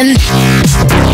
again.